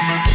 Bye.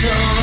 show.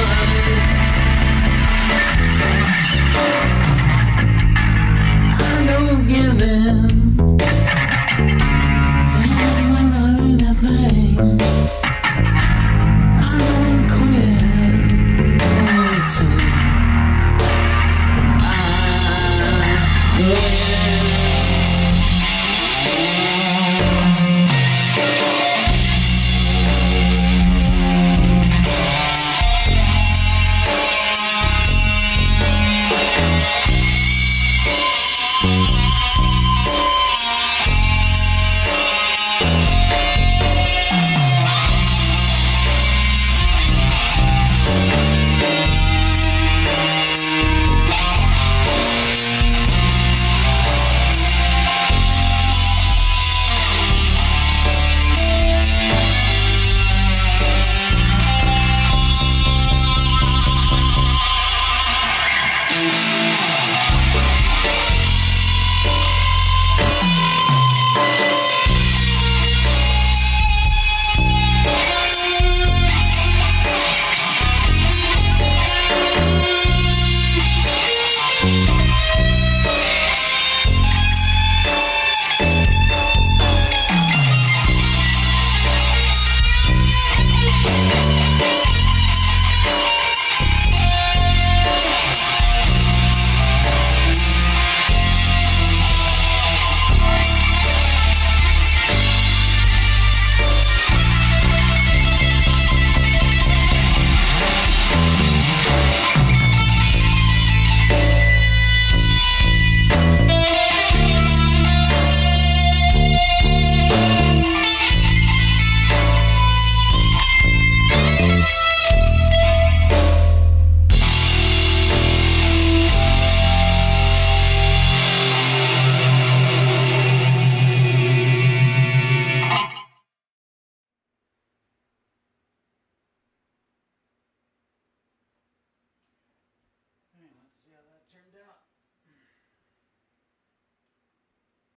Turned out.